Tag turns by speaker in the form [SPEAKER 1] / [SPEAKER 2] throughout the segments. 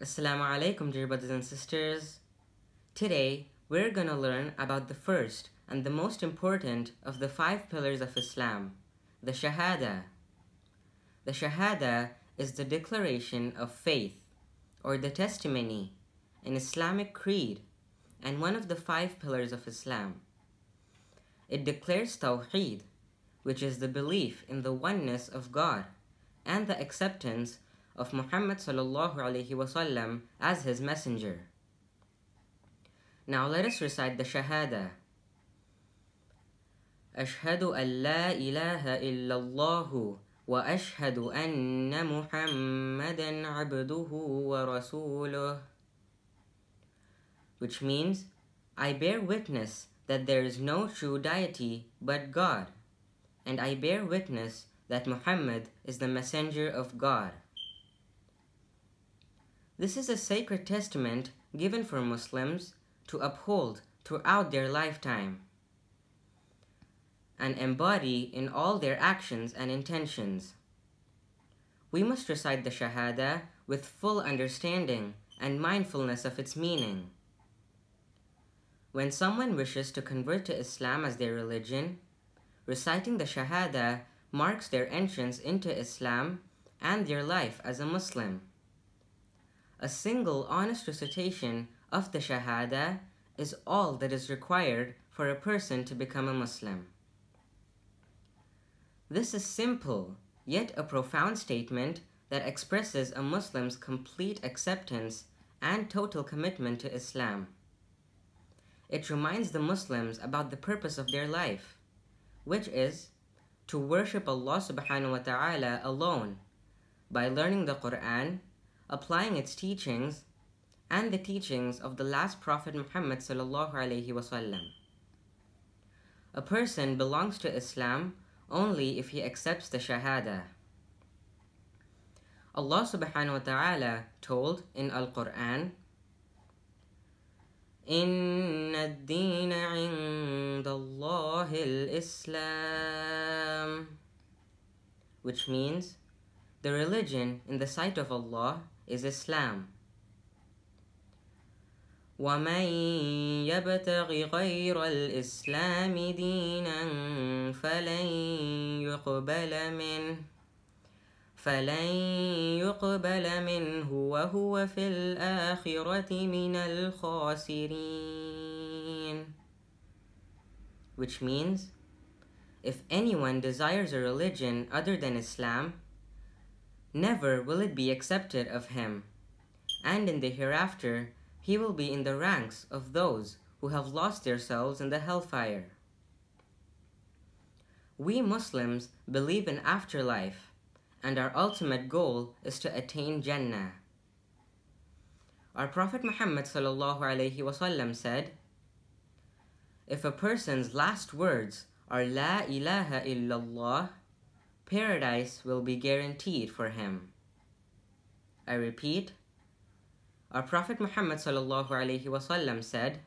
[SPEAKER 1] Assalamu alaikum dear brothers and sisters. Today we're gonna learn about the first and the most important of the five pillars of Islam, the Shahada. The Shahada is the declaration of faith or the testimony, an Islamic creed and one of the five pillars of Islam. It declares Tawheed, which is the belief in the oneness of God and the acceptance of Muhammad sallallahu alaihi wasallam as his messenger. Now let us recite the Shahada. أشهد أن لا إله إلا الله وأشهد أن محمدا عبده ورسوله which means I bear witness that there is no true deity but God and I bear witness that Muhammad is the messenger of God. This is a sacred testament given for Muslims to uphold throughout their lifetime and embody in all their actions and intentions. We must recite the Shahada with full understanding and mindfulness of its meaning. When someone wishes to convert to Islam as their religion, reciting the Shahada marks their entrance into Islam and their life as a Muslim. A single honest recitation of the Shahada is all that is required for a person to become a Muslim. This is simple, yet a profound statement that expresses a Muslim's complete acceptance and total commitment to Islam. It reminds the Muslims about the purpose of their life, which is to worship Allah subhanahu wa ta'ala alone by learning the Quran applying its teachings and the teachings of the last Prophet Muhammad sallallahu alaihi wasallam. A person belongs to Islam only if he accepts the Shahada. Allah subhanahu wa ta'ala told in Al-Quran, إن الدين عند الله الإسلام which means the religion in the sight of Allah is Islam. ومن يبتغ غير الإسلام دينا فلن يقبل منه فلن يقبل منه وهو في الآخرة من الخاسرين which means if anyone desires a religion other than Islam never will it be accepted of him, and in the hereafter he will be in the ranks of those who have lost themselves in the hellfire. We Muslims believe in afterlife, and our ultimate goal is to attain Jannah. Our Prophet Muhammad wasallam said, If a person's last words are La ilaha illallah, paradise will be guaranteed for him. I repeat, our Prophet Muhammad wasallam said,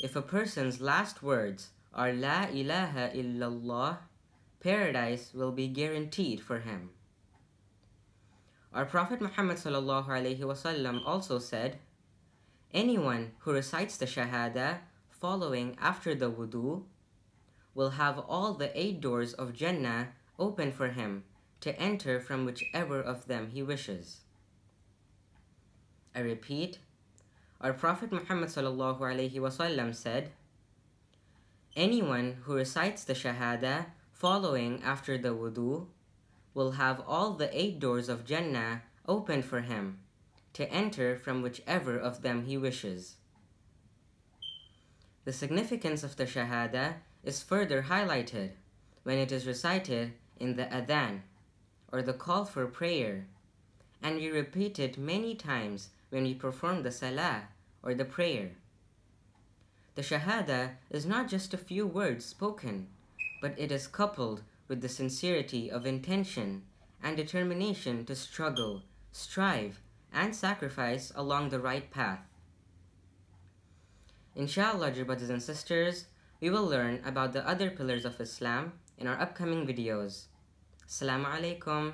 [SPEAKER 1] If a person's last words are La ilaha illallah, paradise will be guaranteed for him. Our Prophet Muhammad wasallam also said, Anyone who recites the Shahada following after the wudu will have all the eight doors of Jannah open for him to enter from whichever of them he wishes. I repeat, our Prophet Muhammad wasallam said, Anyone who recites the Shahada following after the wudu will have all the eight doors of Jannah open for him to enter from whichever of them he wishes. The significance of the Shahada is further highlighted when it is recited in the adhan, or the call for prayer, and we repeat it many times when we perform the salah, or the prayer. The shahada is not just a few words spoken, but it is coupled with the sincerity of intention and determination to struggle, strive, and sacrifice along the right path. Inshallah, dear brothers and sisters, we will learn about the other pillars of Islam in our upcoming videos. Assalamu alaikum.